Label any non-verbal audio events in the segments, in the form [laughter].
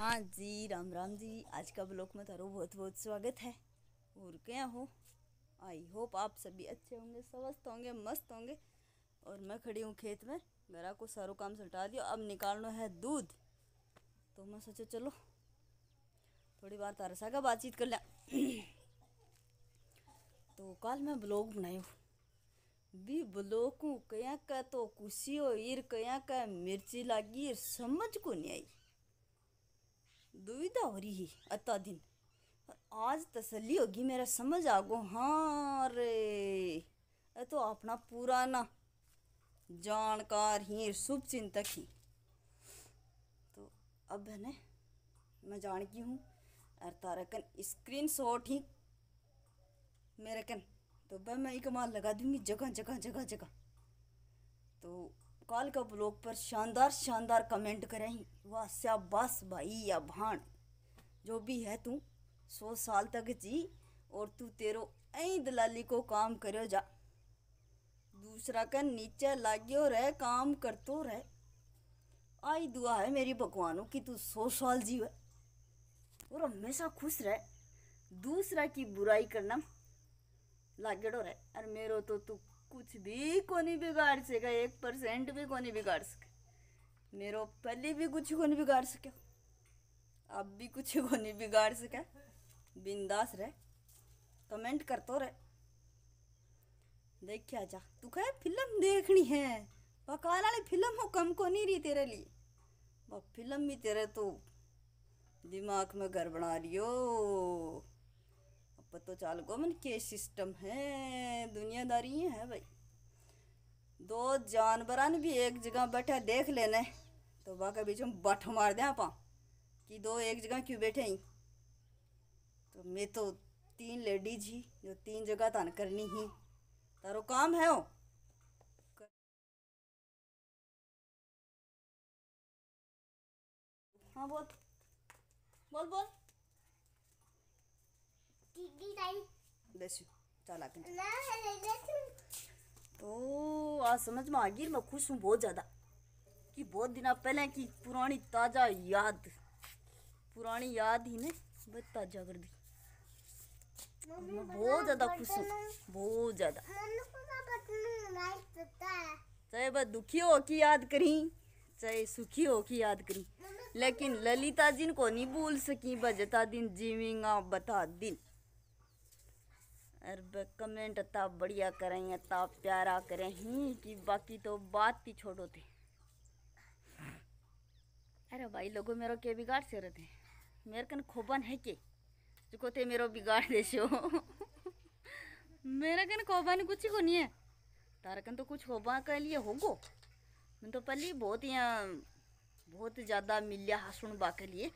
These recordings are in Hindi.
हाँ जी, राम राम जी। आज का ब्लॉग में तारो बहुत बहुत स्वागत है। और क्या हो? आई होप आप सभी अच्छे होंगे, स्वस्थ होंगे, मस्त होंगे। और मैं खड़ी हूँ खेत में। मेरा को सारो काम सल्टा दियो। अब निकालना है दूध। तो मैं सोचो, चलो, थोड़ी बार तारा सागा बातचीत कर लिया [clears throat] तो कल मैं ब्लॉग बनायो भी ब्लॉग को कया का तो कुशी हो, ईर कया का मिर्ची लागी समझ को नहीं आई। दुविधा हो रही है अता दिन। आज तसल्ली होगी, मेरा समझ आ गो। हाँ रे, ये तो अपना पुराना जानकार ही शुभ चिंतक ही। तो अब है ना, मैं जान की हूँ, और तारा कन स्क्रीन शॉट ही। मेरे कन तो वह मैं एक माल लगा दूँगी, जगह जगह जगह जगह। तो कल का ब्लॉग पर शानदार शानदार कमेंट करें। वाह, शाबाश भाई, या भाण जो भी है तू, सौ साल तक जी, और तू तेरो ऐ दलाली को काम करो जा। दूसरा का नीचे लाग्यो रह, काम करतो रह। आई दुआ है मेरी भगवानों की, तू सौ साल जीवे, और हमेशा खुश रह। दूसरा की बुराई करना लागेड़ो रहे और मेरो तो तू कुछ भी को नहीं बिगाड़ सकेगा एक परसेंट भी को नहीं बिगाड़ सके। मेरो पहले भी कुछ को नहीं बिगाड़ सके। अब भी कुछ को नहीं बिगाड़ सके। बिंदास रहे। कमेंट कर तो रहे। देख क्या जा। तू कहे फ़िल्म देखनी है। बकाल वाली फ़िल्म हो, कम को नहीं रही तेरे लिए। वो फ़िल्म भी तेरे तो दिमाग में घर बना रही हो। अब तो चाल गो मन के सिस्टम है? दुनियादारी है भाई। दो जानवर ने भी एक जगह बैठे, देख लेने। तो बाका बीच में बठ मार दे आप, कि दो एक जगह क्यों बैठे ही? तो मैं तो तीन लेडीज़ ही, जो तीन जगह तन करनी ही। तारो काम है वो। हाँ बोल। बोल बोल। बेसू चल आके तो आज समझ में आ गई मैं खुश हूँ बहुत ज़्यादा। कि बहुत दिन पहले की पुरानी ताज़ा याद। पुरानी याद ही ने बहुत ताज़ा कर दी। मैं बहुत ज़्यादा खुश हूँ बहुत ज़्यादा। चाहे वह दुखी हो की याद करी चाहे सुखी हो की याद करी। लेकिन ललिता जी को नहीं भूल सकी बजता दिन जीविंगा बता दिन। और कमेंट इतना बढ़िया करें इतना प्यारा करें, ही कि बाकी तो बात ही छोड़ो थे। अरे भाई, लोगों मेरो के बिगाड़ से रहते मेरे कन खोबन है के? जो थे मेरो बिगाड़ देशो मेरे कन खोबन कुछ को नहीं है। तारा कन तो कुछ खोबा के लिए होगो। मैं तो पहले बहुत यहाँ, बहुत ज़्यादा मिलिया सुन बा के लिए।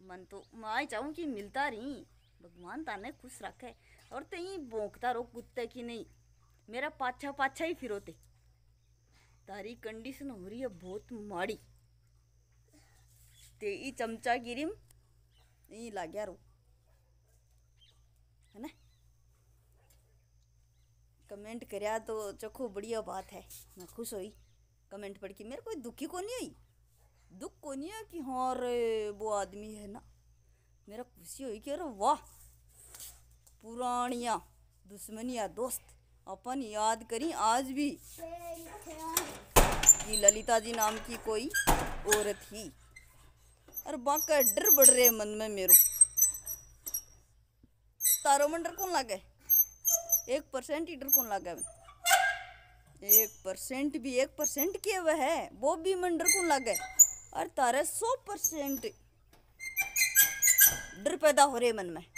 मन तो मैं चाहूँ कि मिलता रही। भगवान ताने खुश रखे। और तो भोंकता रो कुत्ते की नहीं। मेरा पाछा पाछा ही फिरोते तारी कंडीशन हो रही है बहुत माड़ी। ते ई चमचा गिरिम यही ला गया रो। है ना? कमेंट करया तो चखो बढ़िया बात है। मैं खुश हुई कमेंट पढ़ के। मेरे कोई दुखी को नहीं हुई? दुख को नहीं है कि हाँ रे, वो आदमी है ना? मेरा खुशी हुई कि अरे वाह पुरानिया दुश्मनिया, दोस्त, अपन याद करी आज भी। कि ललिता जी नाम की कोई औरत ही। अरे बाका, डर बढ़ रहे मन में मेरो। तारो मन डर कौन लागे? एक परसेंट ही डर कौन लागे? एक परसेंट भी, एक परसेंट किए वह है, वो भी मन डर कौन लागे? और तारे, सौ परसेंट डर पैदा हो रहे मन में। कि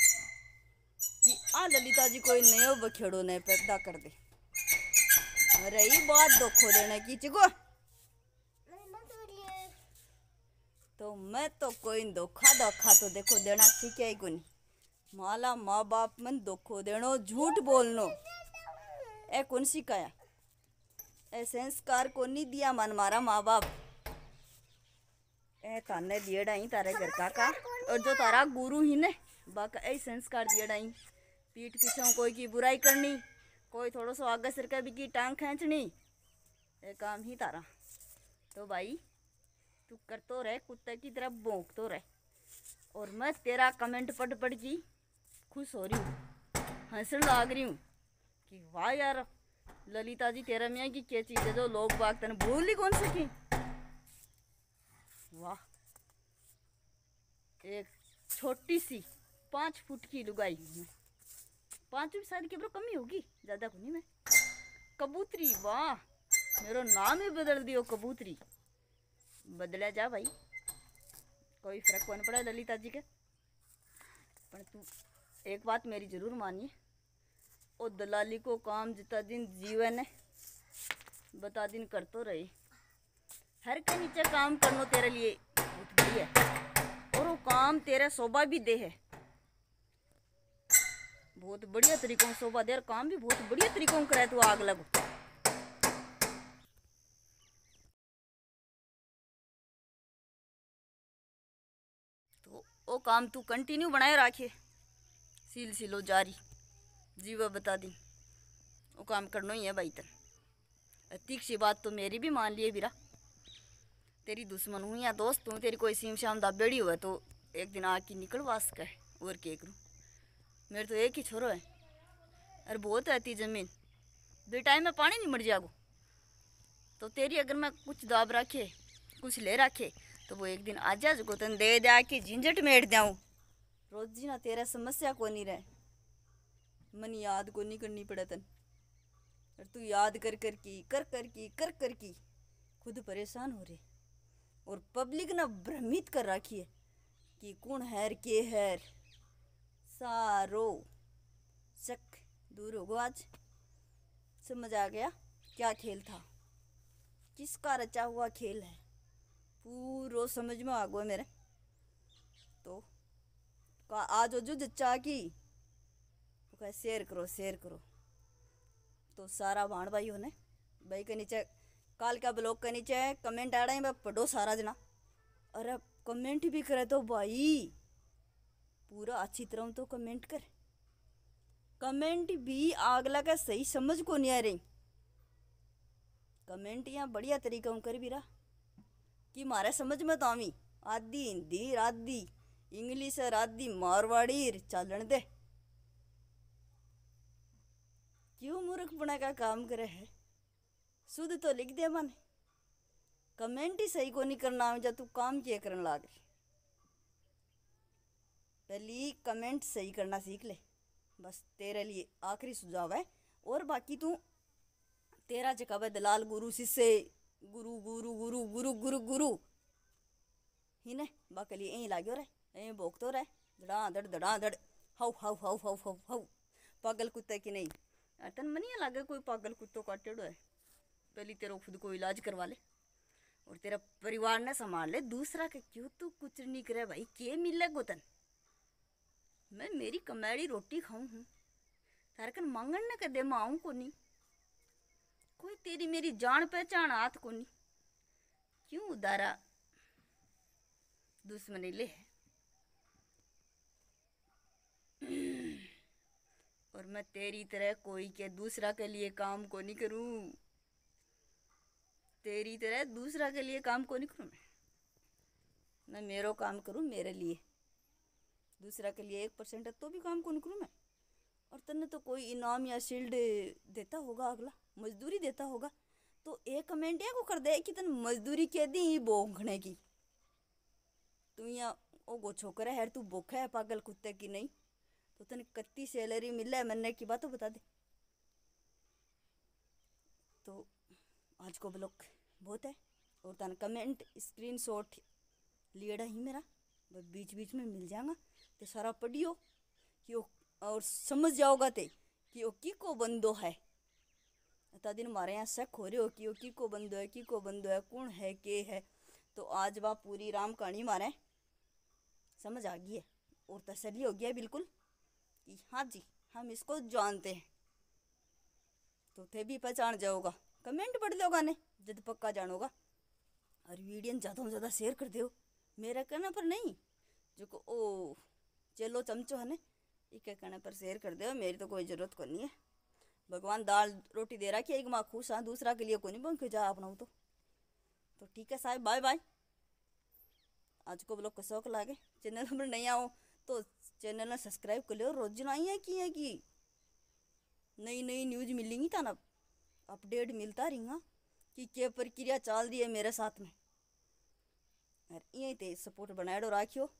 आ, ललिता जी, कोई नयो बखेड़ो ने पैदा कर दे। रही बात दुखो देने की चिको तो मैं तो कोई धोखा धोखा तो देखो देना सीखा ही कोनी। माला माँ बाप मन धोखो देनो झूठ बोलनो। ए, कौन सिखाया ए, संस्कार को नहीं दिया मन मारा माँ बाप? ए ताने दिएड़ा ही तारे घर का का और जो तारा गुरु ही ने, बाका ऐ संस्कार दिएड़ा ही। पीठ पीछे कोई की बुराई करनी, कोई थोड़ा सो आगे सिर का भी की टांग खींचनी, ये काम ही तारा। तो भाई, तू करतो रहे, कुत्ते की तरह भोंकतो रहे। और मैं तेरा कमेंट पढ़ पढ़ की खुश हो रही हूँ हंसने लाग रही हूँ कि वाह यार, ललिता जी तेरा मियाँ की क्या चीज़ है जो लोग बाग तन भूल ही कौन सकी? वाह, एक छोटी सी पाँच फुट की लुगाई मैं। पाँच भी शायद के कमी होगी, ज़्यादा को नहीं मैं। कबूतरी, वाह, मेरा नाम ही बदल दियो कबूतरी। बदला जा भाई, कोई फ़र्क कौन पड़ा ललिता जी के। पर तू एक बात मेरी ज़रूर मानिए और दलाली को काम जितना दिन जीवन है, बता दिन कर तो रहे। हर के नीचे काम करना तेरे लिए बहुत बढ़िया और वो काम तेरा शोभा भी दे है। बहुत बढ़िया तरीकों से शोभा दे काम भी बहुत बढ़िया तरीकों से करे तू आग लग। तो वो काम तू कंटिन्यू बनाए रखे। सील सिलो जारी, जीवा बता दी। वो काम करना ही है भाई तन। तीखी बात तो मेरी भी मान लिए बीरा तेरी दुश्मन हूँ या दोस्त हूँ, तेरी कोई सीम शाम दा बेड़ी हुआ तो एक दिन आके निकल वास और के करूँ मेरे तो एक ही छोरो है। अरे बहुत रहती ज़मीन। बे टाइम में पानी नहीं मर जागो। तो तेरी अगर मैं कुछ दाब रखे, कुछ ले रखे तो वो एक दिन आ जा तन दे दे के झंझट मेट जाऊँ। रोज जी ना तेरा समस्या को नहीं रहे। मन याद को नहीं करनी पड़े तन। और तू याद कर कर की, कर कर की, कर कर की, खुद परेशान हो रहे। और पब्लिक ना भ्रमित कर रखी है कि कौन हैर के हैर। सारो। शक दूर हो होगो आज। समझ आ गया क्या खेल था। किसका रचा हुआ खेल है। पूरो समझ में आ गया मेरे। तो का आज जो जच्चा की। तो कहे शेयर करो शेयर करो। तो सारा भाण भाई ने भाई के नीचे, काल का ब्लॉग के नीचे, कमेंट आ रहे हैं पढ़ो सारा जना। अरे, कमेंट भी करे तो भाई। पूरा अच्छी तरह तो कमेंट कर। कमेंट भी आगला का सही समझ को नहीं आ रही। कमेंट यहाँ बढ़िया तरीका कर भी रहा। कि मारे समझ में तो आवी। आधी हिंदी आधी इंग्लिश और आधी मारवाड़ी, चलन दे। क्यों मूर्ख बना का काम करे है? शुद्ध तो लिख दे मन। कमेंट ही सही को नहीं करना जब तू काम किए करने लाग रही। पहली कमेंट सही करना सीख ले। बस तेरे लिए आखिरी सुझाव है। और बाकी तू, तेरा जगह है, दलाल गुरु शिष्य गुरु गुरु गुरु गुरु गुरु गुरु। ही ने बाकली यहीं लाग्यो रहे यहीं भोगतो रहे। धड़ा, धड़ धड़ा, धड़। How how how how how how. पागल कुत्ते की नहीं? तन मनिया लागे कोई पागल कुत्तो काटेड़ो है। पहली तेरा खुद को इलाज करवा ले। और तेरा परिवार ने संभाल ले। दूसरा के क्यों तू कुछ नहीं करे भाई? के मिले गोतन मैं मेरी कमेड़ी रोटी खाऊं हूँ। तारकन मांगन न कदे माऊं को नहीं कोई तेरी मेरी जान पहचान हाथ को नहीं क्यों उदारा दुश्मनी ले है? और मैं तेरी तरह कोई के दूसरा के लिए काम को नहीं करूँ? तेरी तरह दूसरा के लिए काम को नहीं करूँ मैं? मैं मेरो काम करूँ मेरे लिए। दूसरा के लिए एक परसेंट है तो भी काम को नहीं करूँ मैं? और तन्ने तो कोई इनाम या शील्ड देता होगा अगला, मजदूरी देता होगा। तो एक कमेंट या को कर दे कि तन मजदूरी कह दी बोखने की तू यहाँ ओ गो छोकर है, तू बोखा है, पागल कुत्ते की नहीं। तो तन कत्ती सैलरी मिले मरने की बात तो बता दे। तो आज को ब्लॉक बहुत है, और तन कमेंट स्क्रीन शॉट लियड़ा ही मेरा बीच बीच में मिल जाएगा। तो सारा पढ़ियो कि वो और समझ जाओगा ते कि वो की को बंदो है। दिन हमारे यहाँ शक हो रहे हो कि वो की को बंदो है, की को बंदो है, कौन है, के है? तो आज वह पूरी राम कहानी मारे। समझ आ गई है? और तसली हो गया बिल्कुल कि हाँ जी, हम इसको जानते हैं। तो थे भी पहचान जाओगा। कमेंट पढ़ लोगा ने जब पक्का जानोगा। और वीडियो ज़्यादा से ज़्यादा शेयर कर दो मेरा कहना पर नहीं। जो को ओ चलो चमचो है ने? इके कहने पर शेयर कर दो मेरी तो कोई ज़रूरत को नहीं है। भगवान दाल रोटी दे रहा कि एक माँ खुश हाँ दूसरा के लिए को नहीं बंक जा अपना तो। तो ठीक है साहब, बाय बाय। आज को ब्लॉग को शौक लागे? चैनल पर नहीं आओ तो चैनल ने सब्सक्राइब कर लो रोज आई है की है कि? नई नई न्यूज़ मिलेंगी था ना अपडेट मिलता रहेगा कि क्या प्रक्रिया चल रही है मेरे साथ में। और यहीं सपोर्ट बनाए राखियो।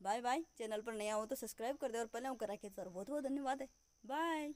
Bye bye. चैनल पर नया हो तो सब्सक्राइब कर दे और पहले करा के सर। बहुत बहुत धन्यवाद है। बाय।